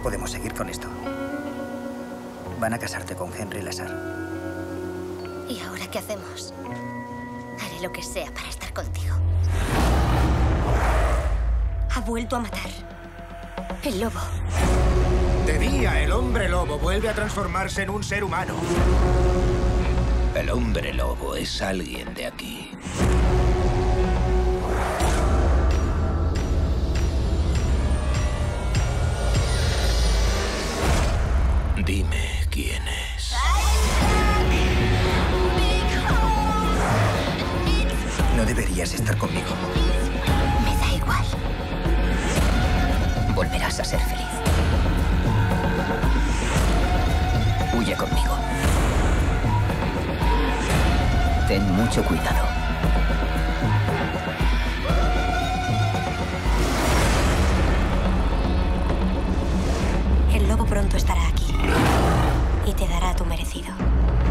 No podemos seguir con esto. Van a casarte con Henry Lazar. ¿Y ahora qué hacemos? Haré lo que sea para estar contigo. Ha vuelto a matar. El lobo. De día, el hombre lobo vuelve a transformarse en un ser humano. El hombre lobo es alguien de aquí. Dime quién es. No deberías estar conmigo. Me da igual. Volverás a ser feliz. Huye conmigo. Ten mucho cuidado. El lobo pronto estará desaparecido.